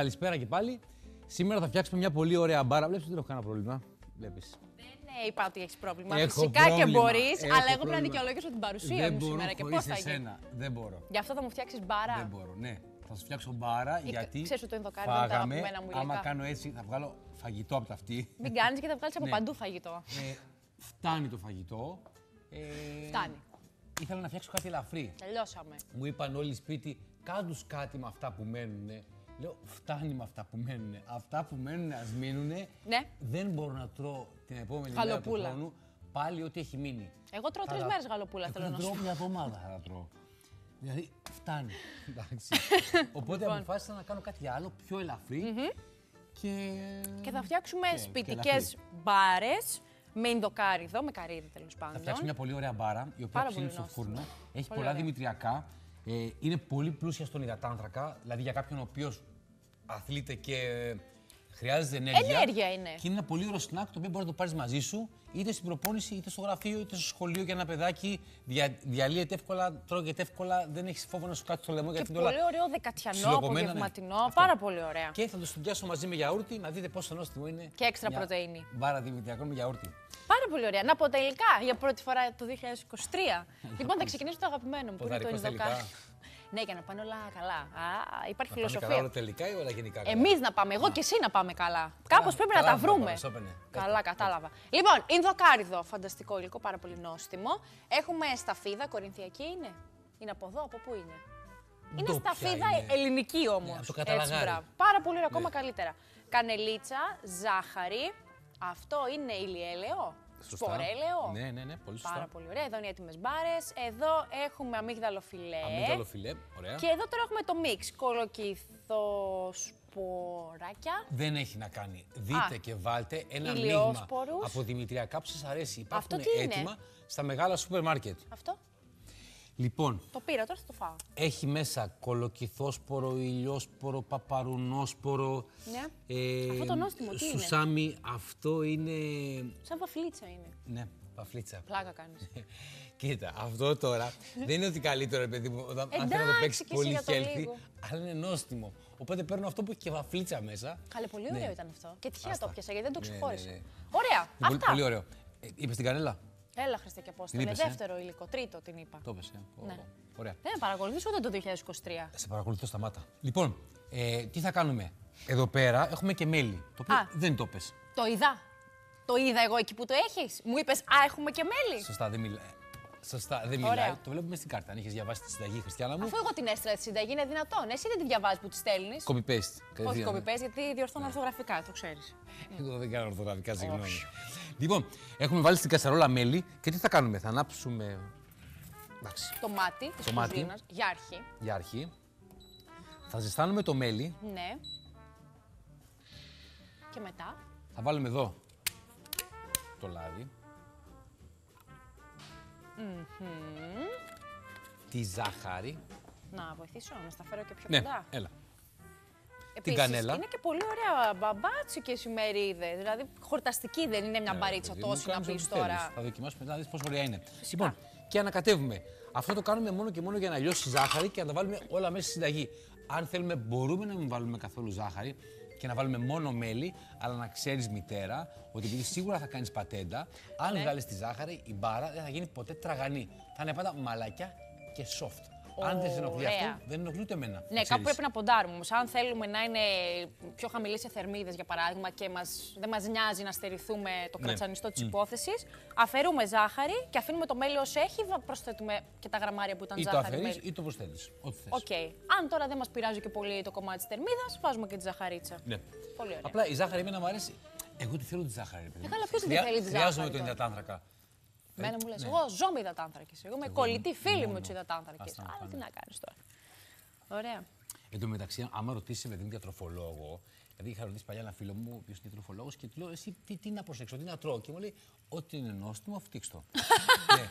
Καλησπέρα και πάλι. Σήμερα θα φτιάξουμε μια πολύ ωραία μπάρα. Βλέπεις ότι δεν έχω κανένα πρόβλημα. Βλέπεις. Δεν είπα ότι έχεις πρόβλημα. Έχω Φυσικά και πρόβλημα. μπορείς, Έχω αλλά εγώ πρέπει να πρόβλημα. δικαιολογήσω την παρουσία δεν μου μπορώ σήμερα και πώς χωρίς θα γίνει. εσένα. Δεν μπορώ. Γι' αυτό θα μου φτιάξεις μπάρα. Δεν μπορώ, ναι. Θα σου φτιάξω μπάρα Ή- γιατί. ξέρεις ότι το ενδοκάρι είναι τα φάγαμε. αγαπημένα μου Άμα υλικά. κάνω έτσι, θα βγάλω φαγητό από τα αυτή. Μην κάνεις και θα βγάλεις από Ναι. παντού φαγητό. Ε, φτάνει το φαγητό. Ε, Φτάνει. Ήθελα να φτιάξω κάτι ελαφρύ. Τελειώσαμε. Μου είπαν όλοι σπίτι, κάνε τους κάτι με αυτά που μένουν. Λέω, φτάνει με αυτά που μένουν. Αυτά που μένουν ας μείνουν. Ναι. Δεν μπορώ να τρώω την επόμενη μέρα του Γαλοπούλα. χρόνου πάλι ό,τι έχει μείνει. Εγώ τρώω Θα τρεις τα- μέρες γαλοπούλα, Εγώ θέλω θα να τρώω σου μια εβδομάδα θα τα τρώω. Δηλαδή, φτάνει. Εντάξει. Οπότε Λοιπόν. αποφάσισα να κάνω κάτι άλλο, πιο ελαφρύ. Και... Και θα φτιάξουμε και- σπιτικές και ελαφρύ. μπάρες με 인δοκάριδο, με καρύδι τέλος Θα πάντων. φτιάξω μια πολύ ωραία μπάρα, η οποία Πάρα ψήνει πολύ στο νόστιμο. φούρνο. Έχει Πολύ πολλά ωραία. δημητριακά. Ε, είναι πολύ πλούσια στον υδατάνθρακα. Δηλαδή για κάποιον ο οποίος αθλείται και χρειάζεται ενέργεια. Ενέργεια είναι. Και είναι ένα πολύ ωραίο σνακ το οποίο μπορείς να το πάρεις μαζί σου είτε στην προπόνηση, είτε στο γραφείο, είτε στο σχολείο για ένα παιδάκι. Δια, διαλύεται εύκολα, τρώγεται εύκολα, δεν έχεις φόβο να σου κάτσει το λαιμό Και γιατί είναι πολύ όλα. ωραίο δεκατιανό, ψιλοκομμένα, ναι. απογευματινό. Αυτό. Πάρα πολύ ωραία. Και θα το συνδυάσω μαζί με γιαούρτι να δείτε πόσο νόστιμο είναι. Και έξτρα μια πρωτεΐνη. Μπάρα δημητριακών με γιαούρτι. Πάρα πολύ ωραία. Να πω τα υλικά για πρώτη φορά το 2023. λοιπόν, θα ξεκινήσω το αγαπημένο μου που είναι το Ποδαρικός Ινδοκάρι. Τελικά. Ναι, για να πάνε όλα καλά. Α, υπάρχει Πάνε καλά φιλοσοφία. όλα τελικά ή όλα γενικά. καλά; Εμείς να πάμε, εγώ και εσύ να πάμε καλά. Κάπως πρέπει να καλά τα θα βρούμε. πάμε, σώπαινε. Καλά, κατάλαβα. Λοιπόν, Ινδοκάριδο, φανταστικό υλικό, πάρα πολύ νόστιμο. Έχουμε σταφίδα, κορινθιακή είναι; Είναι από εδώ, από πού είναι; Είναι Ντόπια σταφίδα είναι. ελληνική όμως. Ναι, από το καταλαγάρι. Πάρα πολύ ωραία, ακόμα καλύτερα. Κανελίτσα, ζάχαρη. Αυτό είναι ηλιέλαιο; Σωστά. Σπορέλαιο. Ναι, ναι, ναι, πολύ σωστά. Πάρα πολύ ωραία. Εδώ είναι οι έτοιμες μπάρες. Εδώ έχουμε αμύγδαλο φιλέ. Αμύγδαλο φιλέ, ωραία. Και εδώ τώρα έχουμε το μίξ. Κολοκυθοσποράκια. Δεν έχει να κάνει. Δείτε Α. και βάλτε ένα μείγμα Ηλιόσπορους. από δημητριακά που σας αρέσει. Υπάρχουν Αυτό τι είναι; έτοιμα στα μεγάλα σούπερ μάρκετ. Αυτό; Λοιπόν, το πήρα, τώρα θα το φάω. έχει μέσα κολοκυθόσπορο, ηλιόσπορο, παπαρουνόσπορο. Ναι. ε, Αυτό το νόστιμο τι είναι; Σουσάμι, αυτό είναι. Σαν βαφλίτσα είναι. Ναι, παφλίτσα. Πλάκα κάνεις. Κοίτα, αυτό τώρα δεν είναι ότι καλύτερο, ρε παιδί μου, όταν αν θέλει να το Εντάξει, παίξεις κι εσύ πολύ για το healthy, λίγο. αλλά είναι νόστιμο. Οπότε παίρνω αυτό που έχει και βαφλίτσα μέσα. Καλέ, πολύ Ναι. ωραίο ήταν αυτό. Και τυχαία Άστα. το πιάσα γιατί δεν το Ναι, ναι, ξεχώρισα. ναι. Ωραία, Είναι πολύ, αυτά. πολύ ωραίο. Ε, Είπες την κανέλα; Έλα, Χριστέ και Απόστολε. Την είπες, ε; Δεύτερο υλικό, τρίτο την είπα. Το είπες, ε; Ω, Ναι. Ωραία. Δεν παρακολουθήσω ούτε το 2023. Σε παρακολουθώ, σταμάτα. Λοιπόν, ε, τι θα κάνουμε; Εδώ πέρα έχουμε και μέλι. Το οποίο Α. δεν το πες. Το είδα. Το είδα εγώ εκεί που το έχεις. Μου είπες, Α, έχουμε και μέλι. Σωστά, δεν μιλάει. Σωστά, δεν Ωραία. μιλάει. Το βλέπουμε στην κάρτα. Αν είχες διαβάσει τη συνταγή, Χριστιανά μου. Αφού εγώ την έστειλα τη συνταγή, είναι δυνατόν. Εσύ δεν τη διαβάζεις που τη στέλνεις. Copy paste. Όχι κοπιπέ, γιατί διορθώνω ορθογραφικά, το ξέρεις. Εγώ δεν κάνω ορθογραφικά, συγγνώμη. Λοιπόν, έχουμε βάλει στην κασαρόλα μέλι και τι θα κάνουμε. Θα ανάψουμε. Εντάξει, Το μάτι της Το μάτι. κουζίνας, για αρχή. για αρχή. Θα ζεστάνουμε το μέλι. Ναι. Και μετά; Θα βάλουμε εδώ το λάδι. Τη ζάχαρη. Να βοηθήσω, να στα φέρω και πιο Ναι, κοντά. έλα. Επίσης, κανέλα. Είναι και πολύ ωραία μπαμπάτσικε ημερίδε. Δηλαδή, χορταστική δεν είναι μια μπαρίτσα Παιδί μου, τόση να κάνεις πεις ό,τι τώρα. θέλεις. Θα δοκιμάσουμε μετά να δεις πόσο ωραία είναι. Λοιπόν, και ανακατεύουμε. Αυτό το κάνουμε μόνο και μόνο για να λιώσει η ζάχαρη και να τα βάλουμε όλα μέσα στη συνταγή. Αν θέλουμε, μπορούμε να μην βάλουμε καθόλου ζάχαρη και να βάλουμε μόνο μέλι, αλλά να ξέρεις μητέρα ότι επειδή σίγουρα θα κάνεις πατέντα, αν Ναι. βγάλεις τη ζάχαρη, η μπάρα δεν θα γίνει ποτέ τραγανή. Θα είναι πάντα μαλακιά και soft. Αν δεν σε ενοχλεί Ωραία. αυτό, δεν ενοχλεί ούτε εμένα. Ναι, ξέρεις. κάπου πρέπει να ποντάρουμε όμως. Αν θέλουμε να είναι πιο χαμηλή σε θερμίδες, για παράδειγμα, και μας, δεν μας νοιάζει να στερηθούμε το Ναι. κρατσανιστό της υπόθεσης, αφαιρούμε ζάχαρη και αφήνουμε το μέλι όσο έχει, βα- προσθέτουμε και τα γραμμάρια που ήταν Ή το ζάχαρη. αφαιρείς μέλι. ή το προσθέτεις. Ό,τι θες. Οκ. Αν τώρα δεν μας πειράζει και πολύ το κομμάτι της θερμίδας, βάζουμε και τη ζαχαρίτσα. Ναι. Πολύ ωραία. Απλά η ζάχαρη εμένα μου αρέσει. Εγώ τη θέλω τη ζάχαρη. ρε παιδί μου. Ε, καλά, ποιος δεν τη Χρειά- θέλει τη Χρειάζομαι ζάχαρη το τώρα; υδατάνθρακα. Μένα μου λες, ναι. εγώ ζω με υδατάνθρακες. Εγώ είμαι κολλητή φίλη μου μόνος. του υδατάνθρακα. Άστα να Αλλά πάνε. τι να κάνεις τώρα. Ωραία. Εν τω μεταξύ, άμα ρωτήσεις με την διατροφολόγο, δηλαδή είχα ρωτήσει παλιά ένα φίλο μου, ο οποίος είναι διατροφολόγος, και του λέω: Εσύ τι, τι να προσέξω, τι να τρώω; Και μου λέει: Ό,τι είναι νόστιμο, φτύσ' το. ναι.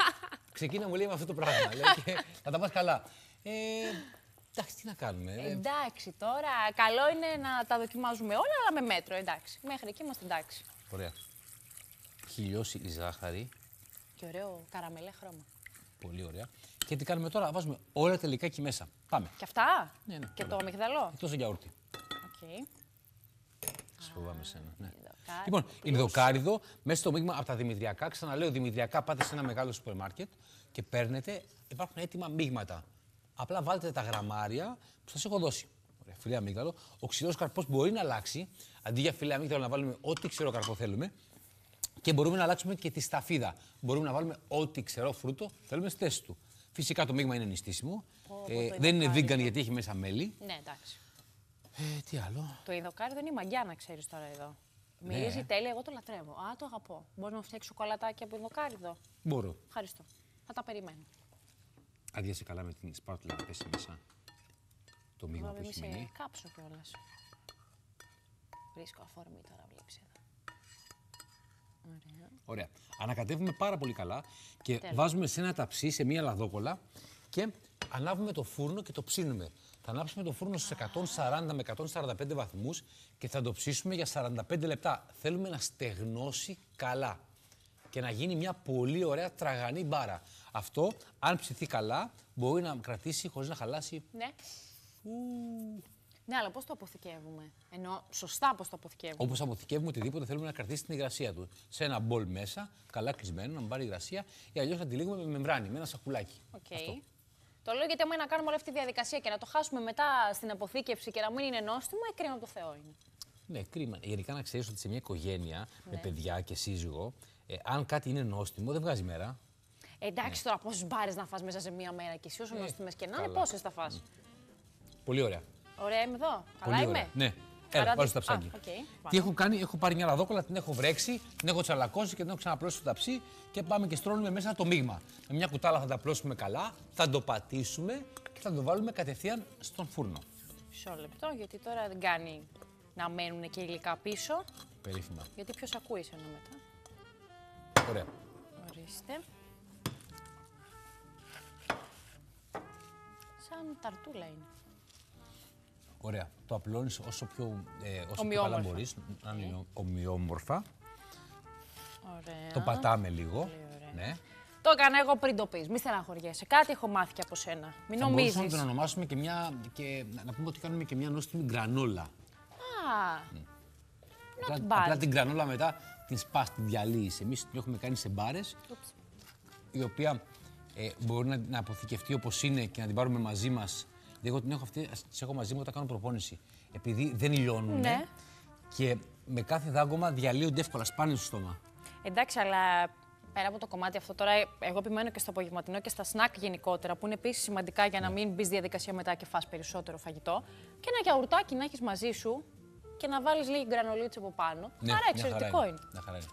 Ξεκίνα μου λέει με αυτό το πράγμα. λέει, και θα τα πας καλά. Ε, εντάξει, τι να κάνουμε. ε. Εντάξει τώρα, καλό είναι να τα δοκιμάζουμε όλα, αλλά με μέτρο, εντάξει. Μέχρι εκεί είμαστε εντάξει. Ωραία. Έχει λιώσει η ζάχαρη. Και ωραίο καραμελέ χρώμα. Πολύ ωραία. Και τι κάνουμε τώρα, βάζουμε όλα τα υλικά εκεί μέσα. Πάμε. Και αυτά; Ναι, ναι, και όλα. το αμύγδαλο; Εκτός το γιαούρτι. Οκ. Σε φοβάμαι σένα. Ναι. Ινδοκάριδο Λοιπόν, Ινδοκάριδο, μέσα στο μείγμα από τα Δημητριακά. Ξαναλέω, Δημητριακά πάτε σε ένα μεγάλο σούπερ μάρκετ και παίρνετε. Υπάρχουν έτοιμα μείγματα. Απλά βάλτε τα γραμμάρια που σας έχω δώσει. Ωραία, φιλέ αμύγδαλο. Ο ξηρός καρπός μπορεί να αλλάξει. Αντί για φιλέ αμύγδαλο να βάλουμε ό,τι ξηρό καρπό θέλουμε. Και μπορούμε να αλλάξουμε και τη σταφίδα. Μπορούμε να βάλουμε ό,τι ξερό φρούτο θέλουμε στη θέση του. Φυσικά το μείγμα είναι νηστίσιμο. πω, Ε, το δεν είναι ινδοκάριδο. vegan γιατί έχει μέσα μέλι. Ναι, εντάξει. Ε, τι άλλο; Το ειδοκάριδο είναι η μαγιά, να ξέρεις τώρα εδώ. Ναι. Μυρίζει τέλεια, εγώ το λατρεύω. Α, το αγαπώ. Μπορεί να μου φτιάξει σοκολατάκι από ειδοκάριδο. Μπορώ. Ευχαριστώ. Θα τα περιμένω. Αδειάσαι καλά με την σπάτουλα να πέσει μέσα το μείγμα Εγώ που μη έχει σε μείνει. κάψω κιόλας. Βρίσκω αφορμή τώρα, βλέπεις εδώ. Ωραία. Ωραία. Ανακατεύουμε πάρα πολύ καλά και Τέλεια. βάζουμε σε ένα ταψί, σε μία λαδόκολα και ανάβουμε το φούρνο και το ψήνουμε. Θα ανάψουμε το φούρνο στους 140 με 145 βαθμούς και θα το ψήσουμε για 45 λεπτά. Θέλουμε να στεγνώσει καλά και να γίνει μια πολύ ωραία τραγανή μπάρα. Αυτό, αν ψηθεί καλά, μπορεί να κρατήσει χωρίς να χαλάσει. Ναι. Ναι, αλλά πώς το αποθηκεύουμε; Ενώ σωστά πώς το αποθηκεύουμε; Όπως αποθηκεύουμε οτιδήποτε θέλουμε να κρατήσει την υγρασία του. Σε ένα μπολ μέσα, καλά κλεισμένο, να μην πάρει υγρασία ή αλλιώς να τυλίγουμε με μεμβράνη, με ένα σακουλάκι. Οκ. Αυτό. Το λέω γιατί άμα είναι να κάνουμε όλη αυτή τη διαδικασία και να το χάσουμε μετά στην αποθήκευση και να μην είναι νόστιμο, ε, κρίμα από το Θεό είναι. Ναι, κρίμα. Γενικά να ξέρεις ότι σε μια οικογένεια Ναι. με παιδιά και σύζυγο, ε, αν κάτι είναι νόστιμο, δεν βγάζει μέρα. Ε, εντάξει τώρα, πόσες μπάρες να φας μέσα σε μία μέρα και εσύ όσο νόστιμες και να είναι, Ε, καλά. πόσες θα φας; Πολύ ωραία. Ωραία, είμαι εδώ. Καλά Πολύ είμαι; ωραία. Ναι. Άρα Έλα, δι- βάλω στο ταψάκι. Α, οκ, Τι πάμε. έχω κάνει, έχω πάρει μια ραδόκολα, την έχω βρέξει, την έχω τσαλακώσει και την έχω ξαναπλώσει στο ταψί και πάμε και στρώνουμε μέσα το μείγμα. Με μια κουτάλα θα τα απλώσουμε καλά, θα το πατήσουμε και θα το βάλουμε κατευθείαν στον φούρνο. Μισό λεπτό, γιατί τώρα δεν κάνει να μένουν και υλικά πίσω. Περίφημα. Γιατί ποιος ακούει σένα μετά; Ωραία. Ορίστε. Σαν ταρτούλα είναι. Ωραία. Το απλώνεις όσο πιο, ε, όσο πιο Ομοιόμορφα. καλά μπορείς, να είναι ομοιόμορφα. Ωραία. Το πατάμε λίγο. ωραία. Ναι. Το έκανα εγώ πριν το πεις. Μη στεναχωριέσαι. Κάτι έχω μάθει και από σένα. Μην Θα νομίζεις. μπορούσαμε να τον ονομάσουμε και μια. Και, να- να πούμε ότι κάνουμε και μια νόστιμη γκρανόλα. Α, Απλά, bad. απλά την γκρανόλα μετά την σπάς, την διαλύεις. Εμείς την έχουμε κάνει σε μπάρες, η οποία ε, μπορεί να, να αποθηκευτεί όπως είναι και να την πάρουμε μαζί μας. Δηλαδή, εγώ την έχω αυτή, ας- τις έχω μαζί μου όταν κάνω προπόνηση. Επειδή δεν λιώνουν Ναι. και με κάθε δάγκωμα διαλύονται εύκολα, σπάνε στο στόμα. εντάξει, αλλά πέρα από το κομμάτι αυτό τώρα, εγώ επιμένω και στο απογευματινό και στα σνακ γενικότερα, που είναι επίσης σημαντικά για να μην μπεις διαδικασία μετά και φας περισσότερο φαγητό. Και ένα γιαουρτάκι να έχεις μαζί σου και να βάλεις λίγη γκρανολίτσα από πάνω. Άρα Ναι, μια εξαιρετικό χαρά είναι. Μια χαρά είναι.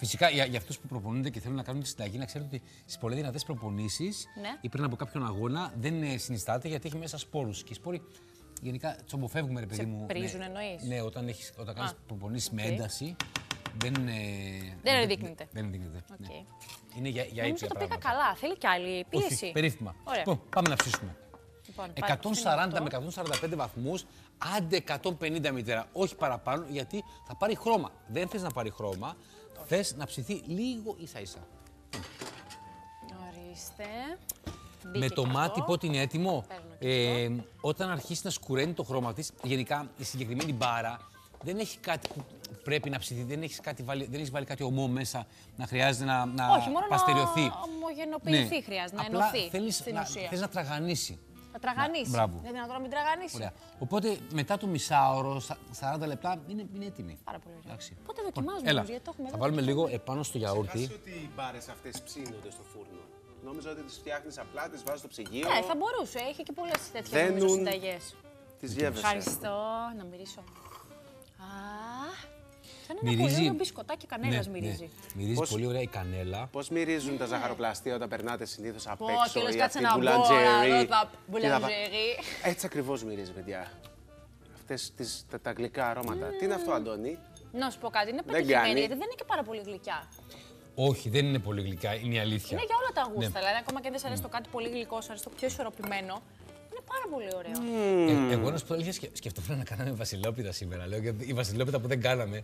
Φυσικά για, για αυτούς που προπονούνται και θέλουν να κάνουν τη συνταγή, να ξέρουν ότι στις πολύ δυνατές προπονήσεις Ναι. ή πριν από κάποιον αγώνα δεν ε, συνιστάται γιατί έχει μέσα σπόρους. Και οι σπόροι γενικά τσομποφεύγουμε, ρε παιδί Σε μου. πρίζουν, ναι, εννοείς; Ναι, όταν, έχεις, όταν κάνεις Α, προπονήσεις με οκ. ένταση. Δεν, ε, Δεν ενδείκνυται. Δεν ενδείκνυται. Οκ. Ναι. Είναι για, για Νομίζω ήπια το πήγα πράγματα. καλά. Θέλει κι άλλη πίεση. Όχι, περίφημα. Ωραία. Λοιπόν, πάμε να ψήσουμε. Λοιπόν, πάρε το 140 φινό με 145 βαθμούς, άντε 150 μητέρα, όχι παραπάνω, γιατί θα πάρει χρώμα. Δεν θες να πάρει χρώμα, θες να ψηθεί λίγο ίσα ίσα. Ορίστε. Με Μπήκε το και μάτι αυτό. πότε είναι έτοιμο, Παίρνω και ε, όταν αρχίσει να σκουραίνει το χρώμα της, γενικά η συγκεκριμένη μπάρα δεν έχει κάτι που πρέπει να ψηθεί, δεν έχεις κάτι βάλει, δεν έχεις βάλει κάτι ομό μέσα να χρειάζεται να, να Όχι, μόνο παστεριωθεί. να ομογενοποιηθεί χρειάζεται, να Ναι. Απλά ενωθεί θέλεις στην να, ουσία. θες να τραγανίσει. Θα τραγανίσει. μπράβο. Δεν είναι δυνατόν να μην τραγανίσει. Ωραία. Οπότε μετά το μισάωρο, σα- 40 λεπτά, είναι, είναι έτοιμη. Πάρα πολύ ωραία. Εντάξει. Πότε δοκιμάζουμε Έλα, όμως, γιατί το έχουμε θα εδώ βάλουμε και λίγο επάνω στο γιαούρτι. Ξεχάσεις ότι οι μπάρες αυτές ψήνονται στο φούρνο. Νόμιζα ότι τις φτιάχνεις απλά, τις βάζεις στο ψυγείο, Ναι, θα μπορούσε. Έχει και πολλές τέτοιες Δένουν. συνταγές. τις γεύεσαι. Ευχαριστώ. Να μυρίσω. Α, σαν ένα Μυρίζει- πολύ ωραίο μπισκοτάκι κανέλας Ναι, μυρίζει. ναι. Μυρίζει Πώς- πολύ ωραία η κανέλα. Πώς μυρίζουν τα ζαχαροπλαστεία όταν περνάτε συνήθως απ' Πω, έξω και λες ή κάτσε αυτή να η μπω, να μπουλαντζέρι; δω τα Τι θα πα- μπουλαντζέρι. Έτσι ακριβώς μυρίζει, παιδιά. Αυτές τις, τα, τα γλυκά αρώματα. Τι είναι αυτό, Αντώνη; Να σου πω κάτι, είναι Δεν πετυχημένη κάνει. γιατί δεν είναι και πάρα πολύ γλυκιά. Όχι, δεν είναι πολύ γλυκά, είναι η αλήθεια. Είναι για όλα τα γούστα. Ναι. Δηλαδή, ακόμα και αν δεν σ' αρέσει το κάτι πολύ γλυκό, σ' αρέσει το πιο ισορροπημένο. Είναι πάρα πολύ ωραίο. Ε, εγώ να σου πω αλήθεια, σκε- σκεφτόμουν να κάναμε βασιλόπιτα σήμερα. Λέω, και η βασιλόπιτα που δεν κάναμε.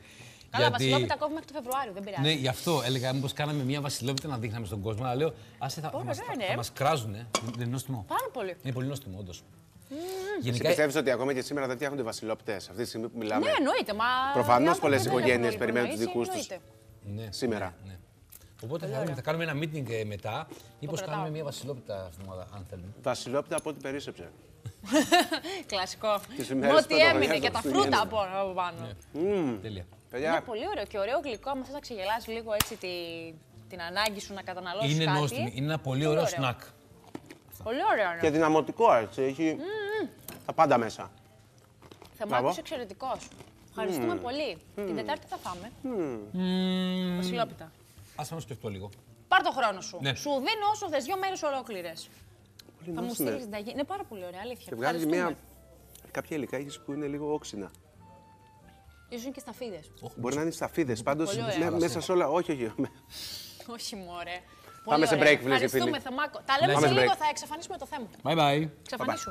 Καλά, βασιλόπιτα κόβουμε μέχρι το Φεβρουάριο, δεν πειράζει. Ναι, γι' αυτό έλεγα, μήπως κάναμε μια βασιλόπιτα να δείχναμε στον κόσμο. Αλλά λέω, άσε θα, θα, Ωραία, μας, θα, ναι. θα μας κράζουνε. Δεν είναι νόστιμο. Πάρα πολύ. Είναι πολύ νόστιμο, όντως. Εσύ Γενικά, πιστεύεις ότι ακόμα και σήμερα δεν φτιάχνονται βασιλόπτε αυτή τη στιγμή που μιλάμε; Ναι, εννοείται. Μα Προφανώς οι άνθρωποι πολλές δεν οικογένειες έχουν περιμένουν τους υπονοήσει, δικούς τους. εννοείται. ναι, σήμερα. Ναι, ναι. Οπότε θα, θα κάνουμε ένα meeting ε, μετά. Μήπως κρατάω. κάνουμε μια βασιλόπιτα στην ομάδα, αν θέλουμε. Βασιλόπιτα από ό,τι περίσσεψε. Κλασικό. Τις Με ημέρες ό,τι πρωτοβουλίας έμεινε των και τα Χριστουγέννων. φρούτα από από πάνω. Τέλεια. Είναι Παιδιά, πολύ ωραίο και ωραίο γλυκό. Αν θες να ξεγελάσει λίγο έτσι τη, την ανάγκη σου να καταναλώσεις Είναι κάτι. νόστιμη. Είναι ένα πολύ Πολύ ωραίο ωραίο. σνακ. Πολύ ωραίο. και είναι. δυναμωτικό έτσι. Έχει τα πάντα μέσα. Θεμάτος Μπράβο. εξαιρετικός. Ευχαριστούμε πολύ. Την Τετάρτη θα φάμε. Βασιλόπιτα. Α να σκεφτώ λίγο. Πάρ το χρόνο σου. Ναι. Σου δίνω όσο θες, δύο μέρες ολόκληρες. Πολύ Θα μου νόστιμο. στείλεις συνταγή. Είναι πάρα πολύ ωραία, αλήθεια. Και βγάζει Ευχαριστούμε. μια. Κάποια υλικά έχεις που είναι λίγο όξινα. Ίσως είναι και σταφίδες. Μπορεί να είναι σταφίδε. Πάντω Πολύ ωραία. μέσα σε όλα. Όχι, όχι. Όχι μωρέ. Πάμε Πολύ σε ωραία. break, φίλες και Ευχαριστούμε, φίλοι. Θεμάκο. Τα λέμε Πάμε σε σε λίγο, break. θα εξαφανίσουμε το θέμα. Bye bye. Εξαφανίσου.